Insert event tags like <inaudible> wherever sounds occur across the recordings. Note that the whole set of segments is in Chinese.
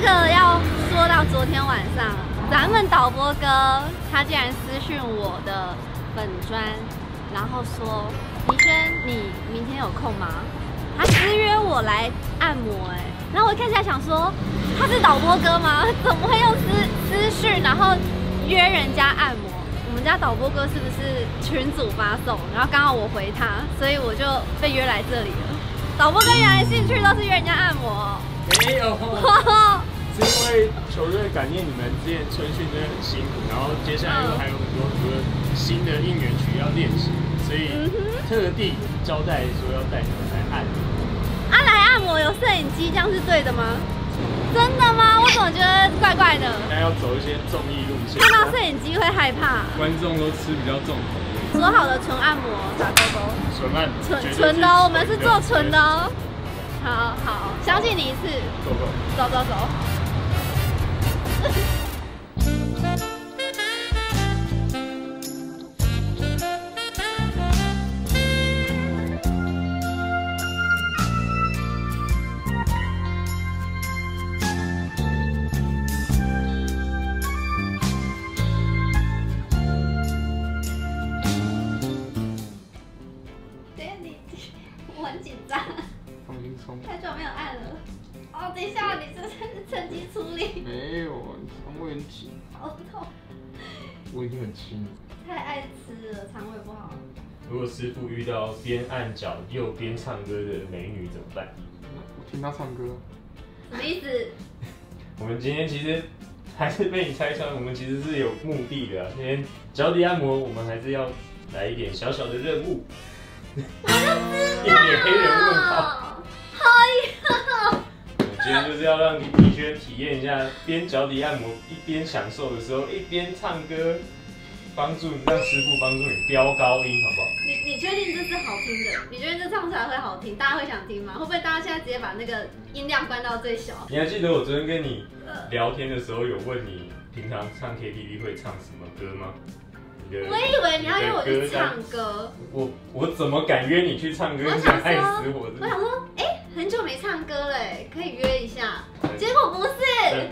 这个要说到昨天晚上，咱们导播哥他竟然私讯我的本专，然后说：“倪轩，你明天有空吗？”他私约我来按摩，哎，然后我看起来想说，他是导播哥吗？<laughs> 怎么会用私私讯，然后约人家按摩？我们家导播哥是不是群组发送？然后刚好我回他，所以我就被约来这里了。导播跟原来兴趣都是约人家按摩。没有，<laughs> 是因为球队感念你们之前春训真的很辛苦，然后接下来又还有很多很多新的应援曲要练习，所以特地交代说要带你们来按摩。啊，来按摩有摄影机，这样是对的吗？真的吗？我怎么觉得怪怪的？应该要走一些综艺路线。看到摄影机会害怕。观众都吃比较重口说好的纯按摩，打勾勾。纯按，纯纯的，我们是做纯的哦。好好，相信你一次。走走走走走。我已经很轻。太爱吃了，肠胃不好。如果师傅遇到边按脚又边唱歌的美女怎么办？我听她唱歌。什么意思？<laughs> 我们今天其实还是被你拆穿，我们其实是有目的的。今天脚底按摩，我们还是要来一点小小的任务。我就知道。<laughs> 一点黑人问号。好呀。今天就是要让李轩体验一下边脚底按摩一边享受的时候，一边唱歌，帮助让师傅帮助你飙高音，好不好？你你确定这是好听的？你觉得这唱出来会好听？大家会想听吗？会不会大家现在直接把那个音量关到最小？你还记得我昨天跟你聊天的时候有问你平常唱 KTV 会唱什么歌吗？我以为你要约我去唱歌。我我怎么敢约你去唱歌？你想说，我想说，哎。很久没唱歌了，可以约一下。结果不是，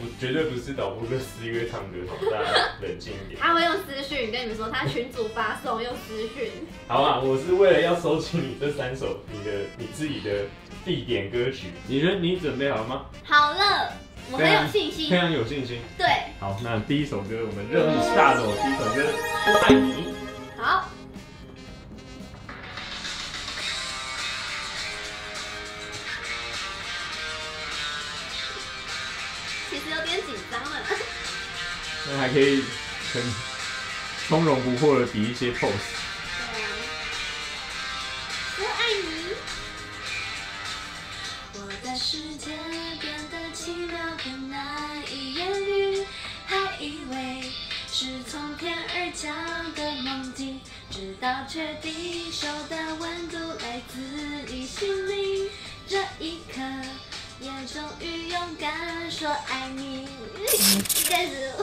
不绝对不是导播跟私约唱歌，大家冷静一点。他会用私讯跟你们说，他群主发送用私讯。好啊，我是为了要收集你这三首你的你自己的必点歌曲。你觉得你准备好了吗？好了，我很有信心，非常有信心。对，好，那第一首歌我们任务大的第一首歌《我爱你》。好。<laughs> 那还可以很从容不迫的比一些 pose。我爱你。我的世界变得奇妙更难以言喻，还以为是从天而降的梦境，直到确定手的温度来自你心里，这一刻。也终于勇敢说爱你，但是我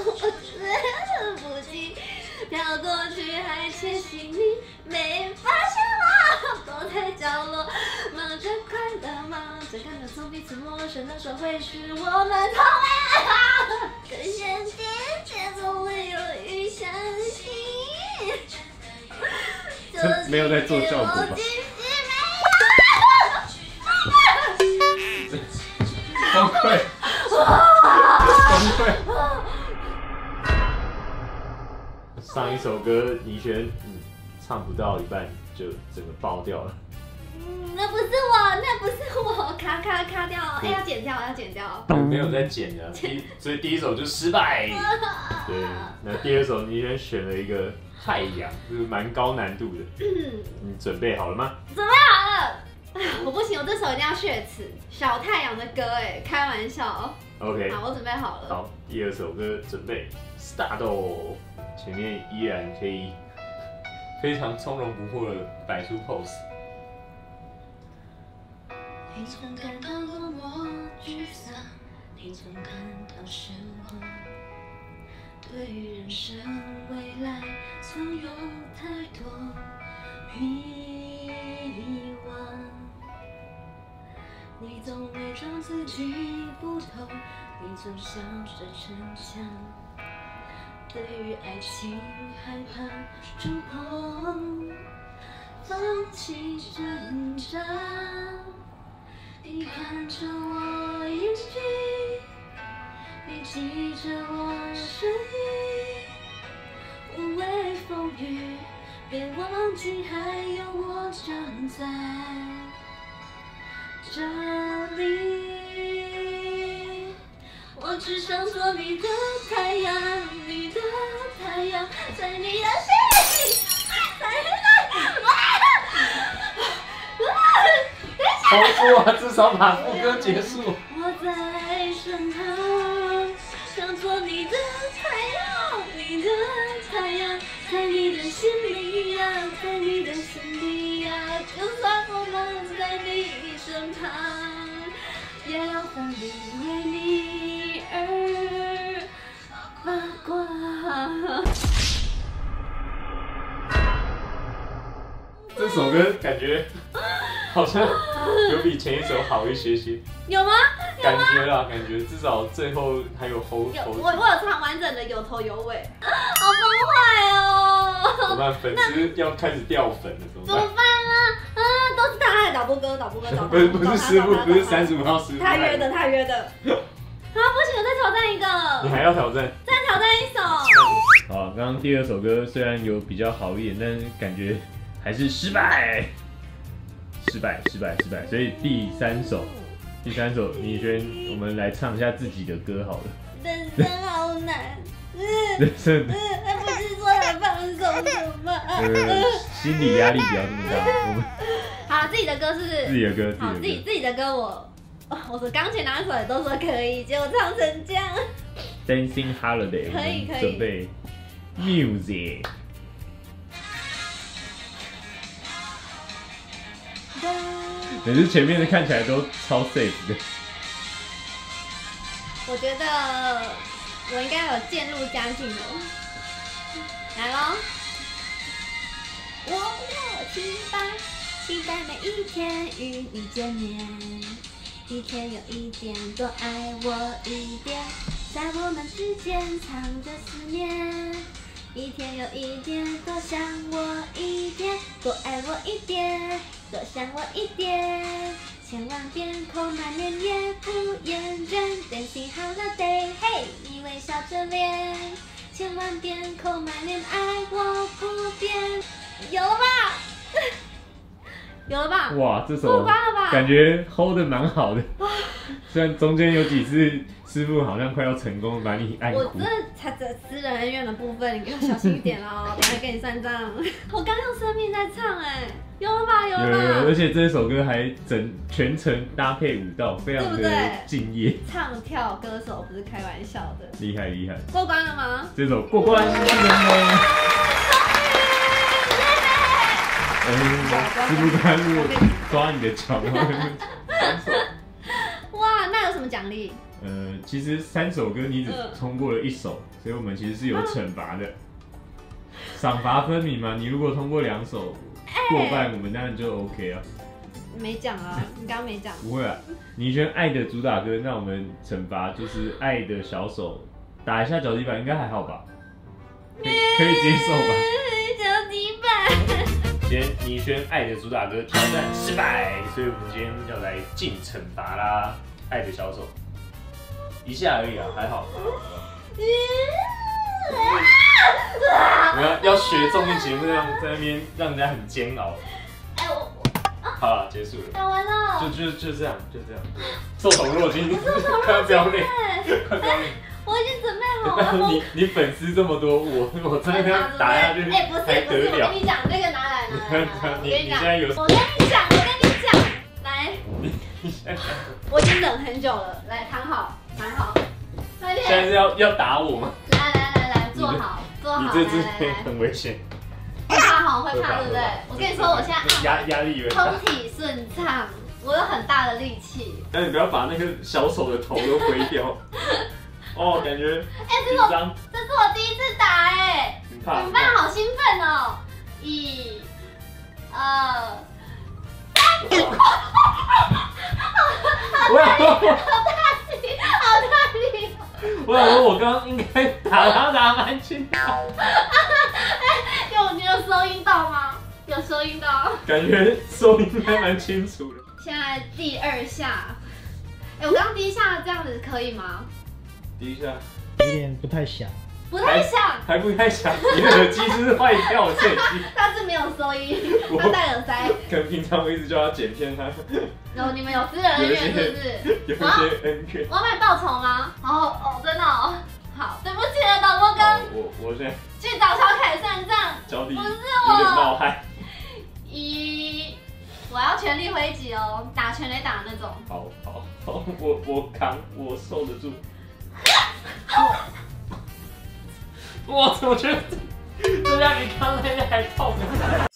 来不及飘过去还窃喜你，没发现吗？躲在角落忙着快乐，忙着看着从彼此陌生的手回去，我们从未爱过，可现今却从未犹豫相信，<laughs> 没有在做效果吧？溃！崩溃！上一首歌，倪轩，嗯，唱不到一半就整个爆掉了。嗯，那不是我，那不是我，卡卡卡掉，哎，要剪掉，要剪掉。没有在剪 <laughs> 的，第所以第一首就失败。对，那第二首倪轩选了一个太阳，就是蛮高难度的。<laughs> 你准备好了吗？准备好了。<laughs> 我不行，我这首一定要血词。小太阳的歌，哎，开玩笑。OK，好，我准备好了。好，第二首歌准备，start。前面依然可以非常从容不迫的摆出 pose。你曾感到落寞沮丧，你曾感到失望，对于人生未来曾有太多迷惘。你总伪装自己不痛，你总笑着逞强。对于爱情害怕触碰，放弃挣扎。你看着我眼睛，你记着我声音，无畏风雨，别忘记还有我站在这里。我只想做你的太阳，你的太阳，在你的心里，在你的。好说啊，至少把副歌结束。我在身旁，想做你的太阳，你的太阳，在你的心里呀，在你的心里呀，就算我们在你身旁，也要奋力为你而发光。这首歌感觉好像有比前一首好一些些，<laughs> 有吗？感觉啦，感觉至少最后还有喉有，后我我有唱完整的，有头有尾，好崩坏哦！怎么办？粉丝要开始掉粉了，怎么办？办啊？啊，都是他的导播哥，导播哥，<laughs> 导播不是不是师傅，不是三十，五号师傅，他约的，他约的。<laughs> 啊，不行，我再挑战一个你，还要挑战？再挑战一首。好，刚刚第二首歌虽然有比较好一点，但是感觉还是失败，<laughs> 失败，失败，失败。所以第三首，第三首，倪轩，我们来唱一下自己的歌好了。人生好难，嗯人生不是说要放手的吗？呃心理压力不要这么大，我们好，自己的歌是不是？自己的歌，好，自己。自己的歌我。哦 <laughs> 我说钢琴哪首也都说可以，结果唱成这样。Dancing Holiday，可以可以们准备 music。每次前面的看起来都超 safe 的，我觉得我应该有渐入佳境了。来喽！我要期待，期待每一天与你见面，一天有一点，多爱我一点，在我们之间藏着思念。一天有一点，多想我一点，多爱我一点，多想我一点。千万别口满脸也不厌倦，Dancing holiday，嘿，你微笑着脸，千万别口满脸爱我不变，有了吧？有了吧？哇，这过首关了吧？感觉 hold 的蛮好的，<laughs> 虽然中间有几次师傅好像快要成功把你按哭我这，才这私人恩怨的部分，你给我小心一点哦，等一下给你算账。我刚用生命在唱，哎，有了吧？有有有有，了吧？而且这首歌还整全程搭配舞蹈，非常的对不对敬业，唱跳歌手不是开玩笑的，厉害厉害。过关了吗？这首过关师傅刚刚如果抓你的脚。哇，那有什么奖励？呃，其实三首歌你只嗯通过了一首，所以我们其实是有惩罚的，赏罚分明嘛。你如果通过两首过半，我们当然就 OK 啊。没讲啊，你刚刚没讲。不会啊，你选爱的主打歌，那我们惩罚就是爱的小手打一下脚底板，应该还好吧？可以可以接受吧？脚底板。今天你选爱的主打歌挑战失败，所以我们今天要来进惩罚啦。爱的小手，一下而已啊，还好。<laughs> 我要要学综艺节目那样在那边让人家很煎熬。哎，我好了，结束了，讲完了。就就就这样，就这样。受宠 <laughs> 若惊，快要飙泪，哎快飙泪。我已经准备好了。<laughs> 你你粉丝这么多，我我真的要打下去，哎，不是还不是，得了我跟？你讲，那个拿来拿来拿来。<laughs> 我你跟你讲，我跟你讲，我跟你讲，来，<laughs> 我已经等很久了，来躺好，躺好，快现在，是要要打我吗？来来来来，坐好，坐好，来很危险，会怕哈，会怕对不对？<laughs> 我跟你说，我现在压压力有点大通，体顺畅，我有很大的力气。但你不要把那个小手的头都挥掉。哦，感觉哎，这是我这是我第一次打哎。你们班好兴奋哦！一、二、我想说，好大力，好大力！我想说，我刚刚应该打他打蛮轻的，有你有收音到吗？有收音到。感觉收音还蛮清楚的。现在第二下，哎、我刚刚第一下这样子可以吗？第一下有点不太响。不太像，还不太像，<laughs> 你的耳机是不是坏掉了？这耳机，但是没有收音，我他戴耳塞。可能平常我一直叫他剪片，他然后你们有私人恩怨是不是？有一些恩怨。我要帮你报仇吗？哦哦，真的哦。好，对不起了，导播好哥，我我现在去找小凯算账。脚底有不是点冒我，汗。一，我要全力挥击哦，打全垒打那种。好好好，我我扛，我受得住。<laughs> 我我觉得大家比刚才还痛苦